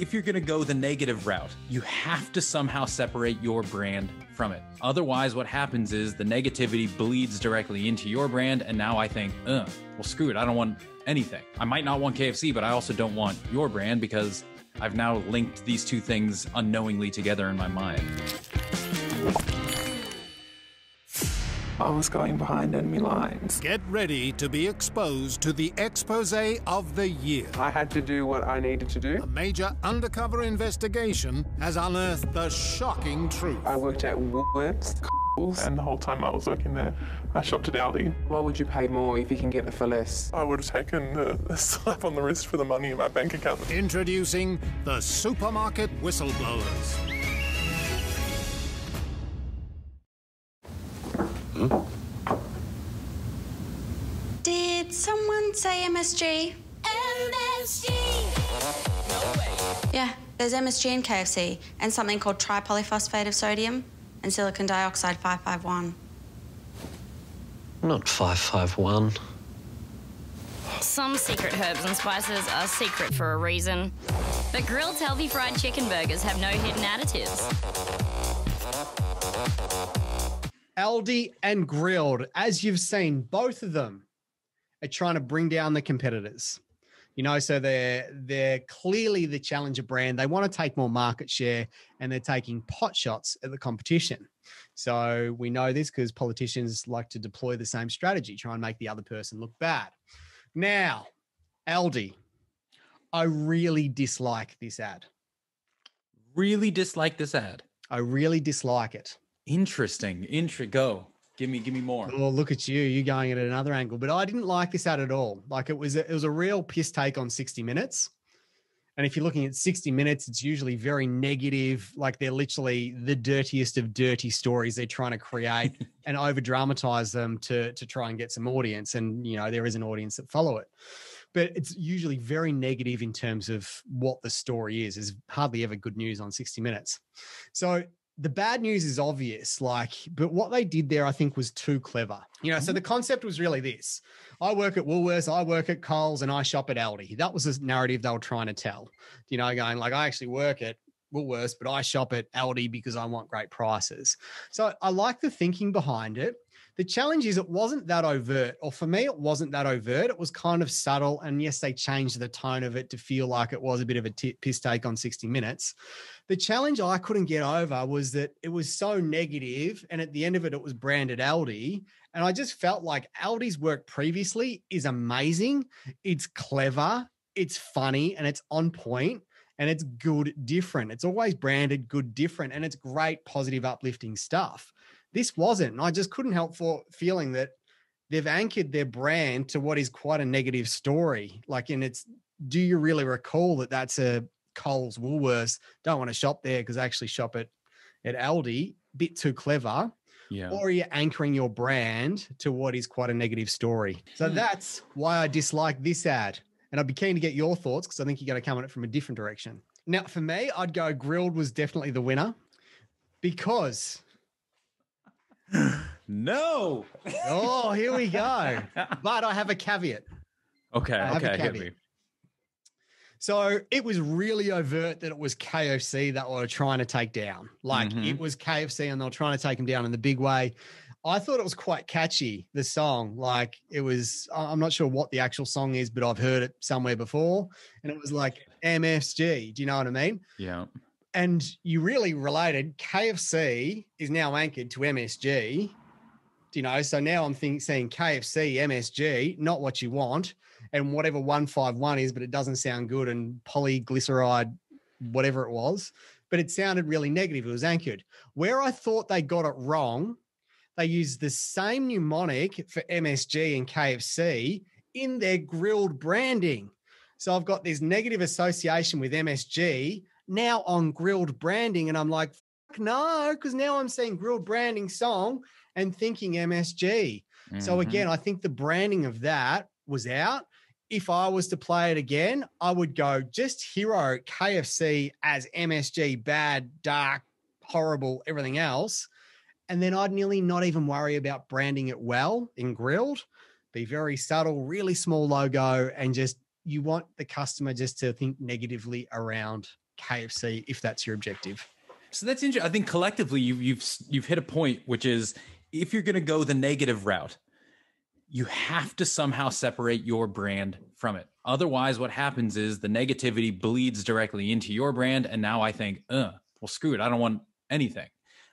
if you're going to go the negative route, you have to somehow separate your brand from it. Otherwise, what happens is the negativity bleeds directly into your brand. And now I think, ugh, well, screw it. I don't want anything. I might not want KFC, but I also don't want your brand because I've now linked these two things unknowingly together in my mind. I was going behind enemy lines. Get ready to be exposed to the expose of the year. I had to do what I needed to do. A major undercover investigation has unearthed the shocking truth. I worked at Woolworths. And the whole time I was working there, I shopped at Aldi. Why would you pay more if you can get it for less? I would have taken a slap on the wrist for the money in my bank account. Introducing the supermarket whistleblowers. Did someone say MSG? MSG! Yeah, there's MSG in KFC and something called tripolyphosphate of sodium and silicon dioxide 551. Not 551. Some secret herbs and spices are secret for a reason. But Grill'd healthy fried chicken burgers have no hidden additives. Aldi and Grill'd, as you've seen, both of them are trying to bring down the competitors. You know, so they're they're clearly the challenger brand. They want to take more market share and they're taking pot shots at the competition. So we know this because politicians like to deploy the same strategy, try and make the other person look bad. Now, Aldi, I really dislike this ad. Really dislike this ad. I really dislike it. Interesting. Intro. Go. Give me. Give me more. Oh, look at you! You're going at another angle, but I didn't like this ad at all. Like it was, a, it was a real piss take on 60 Minutes. And if you're looking at 60 Minutes, it's usually very negative. Like they're literally the dirtiest of dirty stories they're trying to create and over dramatize them to to try and get some audience. And you know there is an audience that follow it, but it's usually very negative in terms of what the story is. There's hardly ever good news on 60 Minutes. So the bad news is obvious like but what they did there i think was too clever. You know so the mm-hmm. concept was really this. I work at woolworths i work at coles and i shop at aldi. That was the narrative they were trying to tell. You know going like i actually work at woolworths but i shop at aldi because i want great prices so i like the thinking behind it the challenge is it wasn't that overt, or for me, it wasn't that overt. It was kind of subtle. And yes, they changed the tone of it to feel like it was a bit of a t- piss take on 60 Minutes. The challenge I couldn't get over was that it was so negative, and at the end of it, it was branded Aldi. And I just felt like Aldi's work previously is amazing. It's clever, it's funny, and it's on point and it's good, different. It's always branded good, different, and it's great, positive, uplifting stuff. This wasn't. And I just couldn't help for feeling that they've anchored their brand to what is quite a negative story. Like, and it's, do you really recall that that's a Coles, Woolworths? Don't want to shop there because I actually shop at at Aldi. Bit too clever. Yeah. Or are you anchoring your brand to what is quite a negative story? So hmm. that's why I dislike this ad. And I'd be keen to get your thoughts because I think you're going to come at it from a different direction. Now, for me, I'd go Grill'd was definitely the winner because no. oh, here we go. But I have a caveat. Okay. I Okay. Hit me. So it was really overt that it was KFC that were trying to take down. Like Mhm. it was KFC and they were trying to take them down in the big way. I thought it was quite catchy, the song. Like it was, I'm not sure what the actual song is, but I've heard it somewhere before. And it was like MSG. Do you know what I mean? Yeah. and you really related KFC is now anchored to MSG. Do you know? So now I'm think, saying KFC, MSG, not what you want, and whatever 151 is, but it doesn't sound good, and polyglyceride, whatever it was, but it sounded really negative. It was anchored. Where I thought they got it wrong, they used the same mnemonic for MSG and KFC in their Grill'd branding. So I've got this negative association with MSG now on Grill'd branding. And I'm like, Fuck no, because now I'm seeing Grill'd branding song and thinking MSG. So Mhm. again, I think the branding of that was out. If I was to play it again, I would go just hero KFC as MSG, bad, dark, horrible, everything else. And then I'd nearly not even worry about branding it well in Grill'd. Be very subtle, really small logo, and just you want the customer just to think negatively around KFC if that's your objective. So that's interesting. I think collectively you've you've you've hit a point, which is if you're going to go the negative route, you have to somehow separate your brand from it. Otherwise, what happens is the negativity bleeds directly into your brand, and now I think, uh, well, screw it. I don't want anything.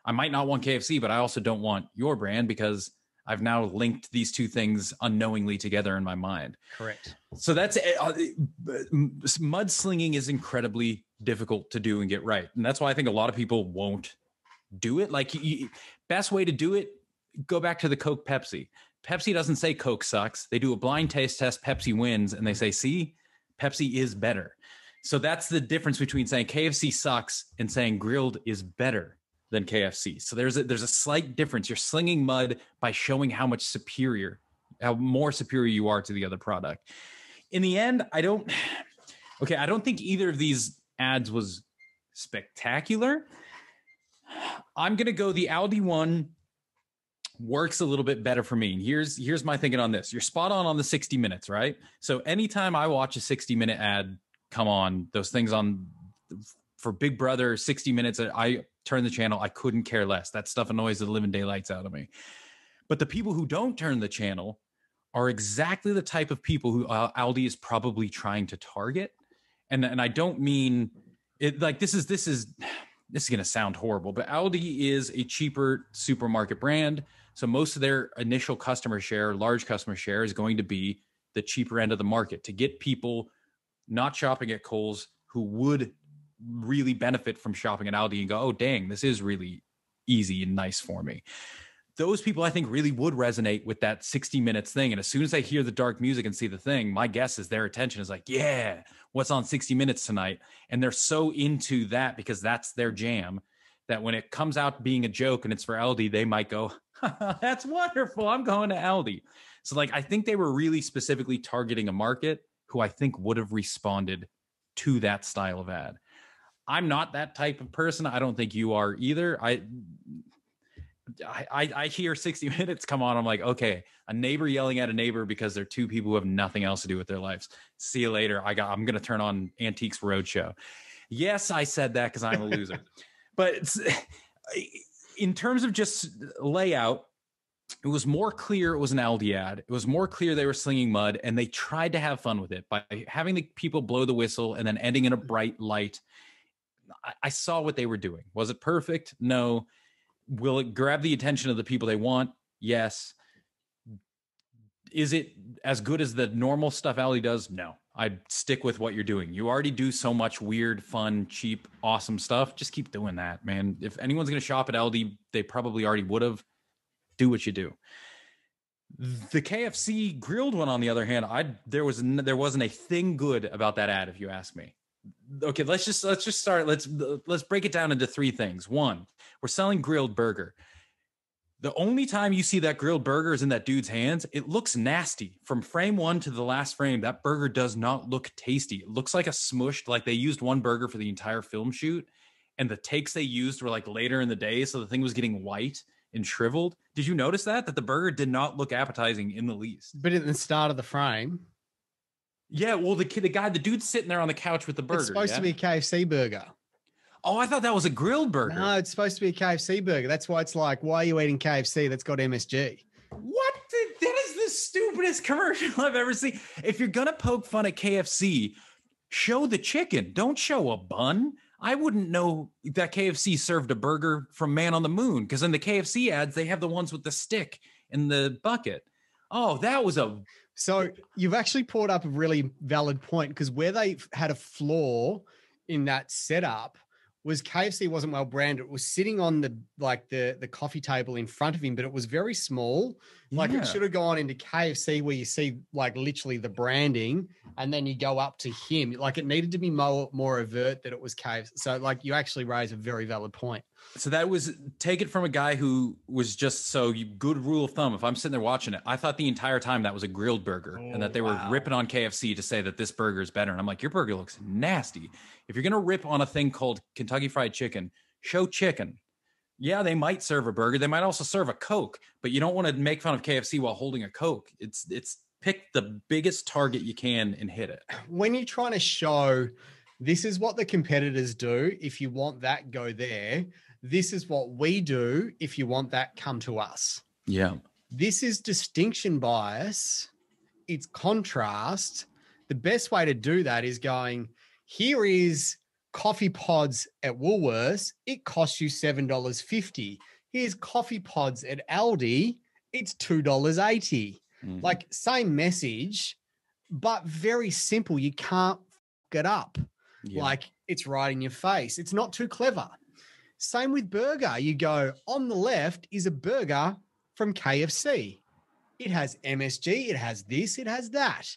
I might not want KFC, but I also don't want your brand because I've now linked these two things unknowingly together in my mind. Correct. So that's uh, mudslinging is incredibly difficult to do and get right, and that's why I think a lot of people won't do it. Like, you, best way to do it, go back to the Coke Pepsi. Pepsi doesn't say Coke sucks. They do a blind taste test. Pepsi wins, and they say, "See, Pepsi is better." So that's the difference between saying KFC sucks and saying Grill'd is better than KFC. So there's a, there's a slight difference. You're slinging mud by showing how much superior, how more superior you are to the other product. In the end, I don't. Okay, I don't think either of these ads was spectacular. I'm gonna go the Aldi one works a little bit better for me. Here's here's my thinking on this. You're spot on on the 60 minutes, right? So anytime I watch a 60 minute ad come on, those things on for Big Brother 60 minutes, I turn the channel. I couldn't care less. That stuff annoys the living daylights out of me. But the people who don't turn the channel are exactly the type of people who uh, Aldi is probably trying to target. And and I don't mean it like this is this is this is going to sound horrible, but Aldi is a cheaper supermarket brand. So most of their initial customer share, large customer share is going to be the cheaper end of the market to get people not shopping at Coles who would really benefit from shopping at Aldi and go, oh, dang, this is really easy and nice for me. Those people, I think, really would resonate with that 60 minutes thing. And as soon as they hear the dark music and see the thing, my guess is their attention is like, yeah, what's on 60 minutes tonight? And they're so into that because that's their jam that when it comes out being a joke and it's for Aldi, they might go, that's wonderful. I'm going to Aldi. So, like, I think they were really specifically targeting a market who I think would have responded to that style of ad. I'm not that type of person. I don't think you are either. I I, I hear 60 minutes come on. I'm like, okay, a neighbor yelling at a neighbor because they're two people who have nothing else to do with their lives. See you later. I got I'm gonna turn on Antiques Roadshow. Yes, I said that because I'm a loser. but in terms of just layout, it was more clear it was an Aldi ad. It was more clear they were slinging mud and they tried to have fun with it by having the people blow the whistle and then ending in a bright light. I, I saw what they were doing. Was it perfect? No. Will it grab the attention of the people they want? Yes. Is it as good as the normal stuff Aldi does? No. I'd stick with what you're doing. You already do so much weird, fun, cheap, awesome stuff. Just keep doing that, man. If anyone's going to shop at Aldi, they probably already would have do what you do. The KFC Grill'd one, on the other hand, I there was there wasn't a thing good about that ad. If you ask me, okay, let's just let's just start. Let's let's break it down into three things. One, we're selling Grill'd burger. The only time you see that Grill'd burger is in that dude's hands. It looks nasty from frame one to the last frame. That burger does not look tasty. It looks like a smushed, like they used one burger for the entire film shoot, and the takes they used were like later in the day, so the thing was getting white and shriveled. Did you notice that? That the burger did not look appetizing in the least. But at the start of the frame. Yeah, well, the kid, the guy, the dude's sitting there on the couch with the burger. It's supposed yeah? to be a KFC burger. Oh, I thought that was a Grill'd burger. No, it's supposed to be a KFC burger. That's why it's like, why are you eating KFC that's got MSG? What? The, that is the stupidest commercial I've ever seen. If you're gonna poke fun at KFC, show the chicken. Don't show a bun. I wouldn't know that KFC served a burger from Man on the Moon because in the KFC ads they have the ones with the stick in the bucket. Oh, that was a so you've actually brought up a really valid point because where they had a flaw in that setup was KFC wasn't well branded. It was sitting on the like the the coffee table in front of him, but it was very small. Like Yeah. it should have gone into KFC where you see like literally the branding, and then you go up to him. Like it needed to be more more overt that it was KFC. So like you actually raise a very valid point. so that was take it from a guy who was just so you, good rule of thumb. If I'm sitting there watching it, I thought the entire time that was a Grill'd burger and that they were oh, wow. ripping on KFC to say that this burger is better. And I'm like, your burger looks nasty. If you're gonna rip on a thing called Kentucky Fried Chicken, show chicken. Yeah, they might serve a burger. They might also serve a Coke, but you don't want to make fun of KFC while holding a Coke. It's it's pick the biggest target you can and hit it. when you're trying to show this is what the competitors do, if you want that, go there. This is what we do. If you want that, come to us. Yeah. This is distinction bias, it's contrast. The best way to do that is going, here is coffee pods at Woolworths. It costs you $7.50. Here's coffee pods at Aldi. It's $2.80. Mhm. Like, same message, but very simple. You can't f- it up. Yeah. Like, it's right in your face. It's not too clever. Same with burger. You go on the left is a burger from KFC. It has MSG, it has this, it has that.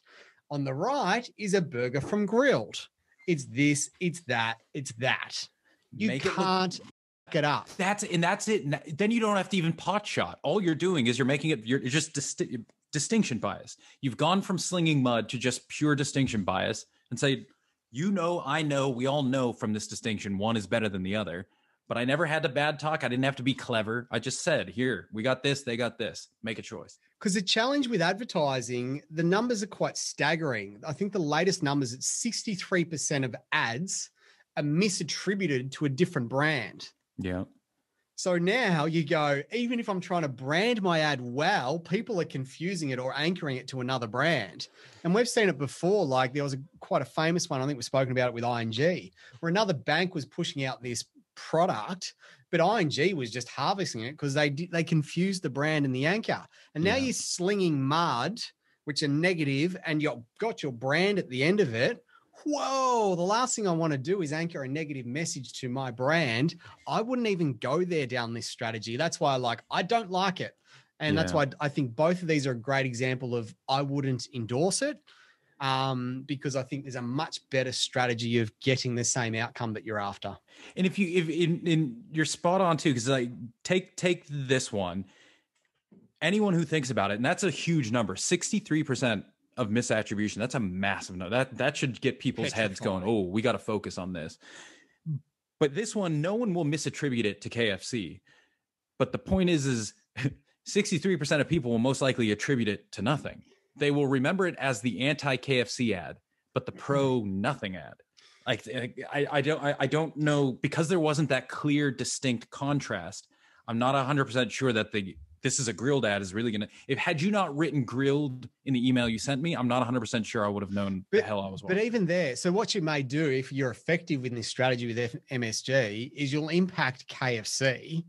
On the right is a burger from Grill'd. It's this, it's that, it's that. You Make can't f- it up. That's and that's it. Then you don't have to even pot shot. All you're doing is you're making it. You're just disti- distinction bias. You've gone from slinging mud to just pure distinction bias, and say, you know, I know, we all know from this distinction, one is better than the other. But I never had to bad talk. I didn't have to be clever. I just said, here, we got this, they got this. Make a choice. Because the challenge with advertising, the numbers are quite staggering. I think the latest numbers at 63% of ads are misattributed to a different brand. Yeah. So now you go, even if I'm trying to brand my ad well, people are confusing it or anchoring it to another brand. And we've seen it before. Like there was a, quite a famous one, I think we've spoken about it with ING, where another bank was pushing out this product, but ING was just harvesting it because they did, they confused the brand and the anchor. And now Yeah. you're slinging mud, which are negative, and you've got your brand at the end of it. Whoa, the last thing I want to do is anchor a negative message to my brand. I wouldn't even go there down this strategy. That's why I like I don't like it. And that's why I think both of these are a great example of I wouldn't endorse it. Um, because I think there's a much better strategy of getting the same outcome that you're after. And if you if in, in you're spot on too, because like take take this one. Anyone who thinks about it, and that's a huge number, sixty three percent of misattribution. That's a massive number. That that should get people's heads going. Oh, we got to focus on this. But this one, no one will misattribute it to KFC. But the point is, is sixty three percent of people will most likely attribute it to nothing. They will remember it as the anti KFC ad, but the mm-hmm. pro nothing ad like I, I don't I, I don't know because there wasn't that clear distinct contrast i'm not 100% sure that the this is a Grill'd ad is really gonna if had you not written Grill'd in the email you sent me i'm not 100% sure i would have known the hell i was But even there, so what you may do if you're effective with this strategy with MSG is you'll impact KFC.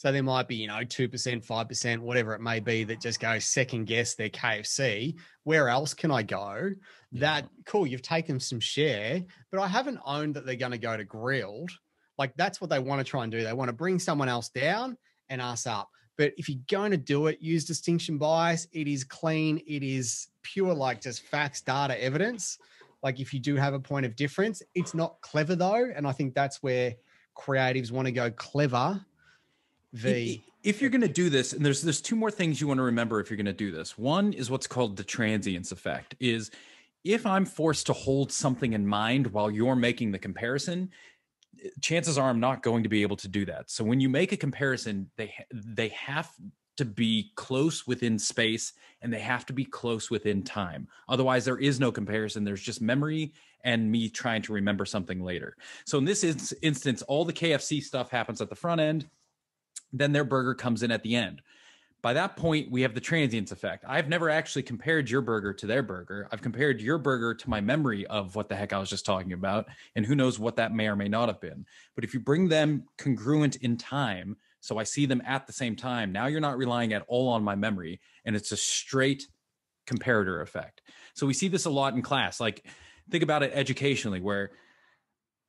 So there might be, you know, 2%, 5%, whatever it may be that just go second guess their KFC. Where else can I go? That cool, you've taken some share, but I haven't owned that they're going to go to Grill'd. Like that's what they want to try and do. They want to bring someone else down and us up. But if you're going to do it, use distinction bias. It is clean. It is pure, like just facts, data, evidence. Like if you do have a point of difference, it's not clever though. And I think that's where creatives want to go clever. V. if you're going to do this and there's there's two more things you want to remember if you're going to do this. One is what's called the transience effect is if i'm forced to hold something in mind while you're making the comparison chances are i'm not going to be able to do that. So when you make a comparison they they have to be close within space and they have to be close within time. Otherwise there is no comparison. There's just memory and me trying to remember something later. So in this ins- instance all the kfc stuff happens at the front end then their burger comes in at the end. By that point, we have the transience effect. I've never actually compared your burger to their burger. I've compared your burger to my memory of what the heck I was just talking about, and who knows what that may or may not have been. But if you bring them congruent in time, so I see them at the same time, now you're not relying at all on my memory, and it's a straight comparator effect. So we see this a lot in class. Like, think about it educationally, where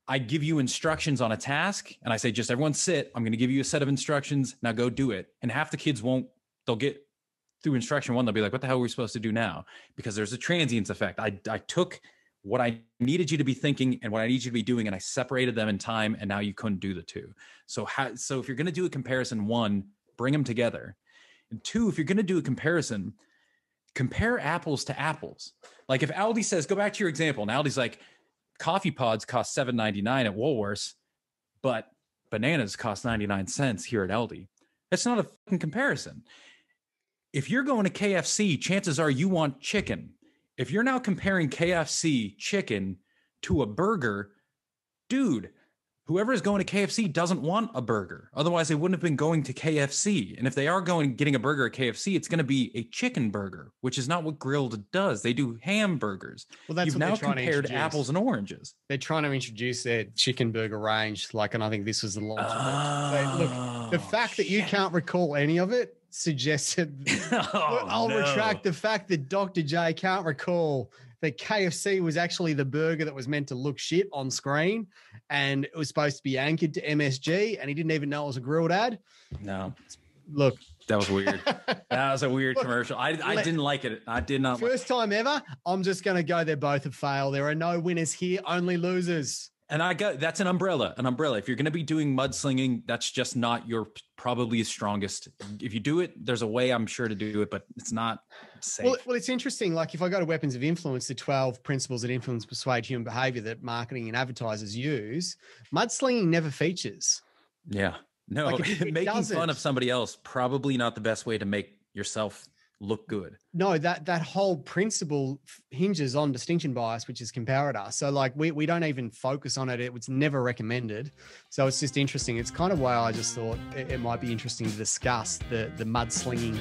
I give you instructions on a task and I say, just everyone sit. I'm going to give you a set of instructions. Now go do it. And half the kids won't, they'll get through instruction one, they'll be like, what the hell are we supposed to do now? Because there's a transience effect. I, I took what I needed you to be thinking and what I need you to be doing, and I separated them in time, and now you couldn't do the two. So, so if you're going to do a comparison, one, bring them together. And two, if you're going to do a comparison, compare apples to apples. Like if Aldi says, go back to your example, and Aldi's like, coffee pods cost seven ninety nine at Woolworths, but bananas cost ninety nine cents here at Aldi. That's not a fucking comparison. if you're going to KFC, chances are you want chicken. If you're now comparing KFC chicken to a burger, dude, whoever is going to KFC doesn't want a burger. Otherwise, they wouldn't have been going to KFC. And if they are going getting a burger at KFC, it's going to be a chicken burger, which is not what Grill'd does. They do hamburgers. Well, that's You've what now they're trying compared apples and oranges. They're trying to introduce their chicken burger range, like, and I think this was the launch. of it. Look, the Oh, fact that you can't recall any of it suggested. Oh, I'll no. retract the fact that Dr. J can't recall that KFC was actually the burger that was meant to look shit on screen, and it was supposed to be anchored to MSG, and he didn't even know it was a Grill'd ad. No, Look, that was weird. that was a weird commercial. I, I Let- didn't like it. I did not. Like first time ever. I'm just going to go. They're both a fail. There are no winners here, only losers. And I got that's an umbrella. An umbrella. If you're going to be doing mudslinging, that's just not your probably strongest. If you do it, there's a way I'm sure to do it, but it's not safe. Well, well, it's interesting. Like if I go to Weapons of Influence, the 12 principles that influence, persuade human behavior that marketing and advertisers use, mudslinging never features. yeah. No, Like, it- it making doesn't. fun of somebody else probably not the best way to make yourself look good. No, that that whole principle hinges on distinction bias, which is comparator. So like we, we don't even focus on it. It was never recommended. So it's just interesting. It's kind of why I just thought it, it might be interesting to discuss the the mudslinging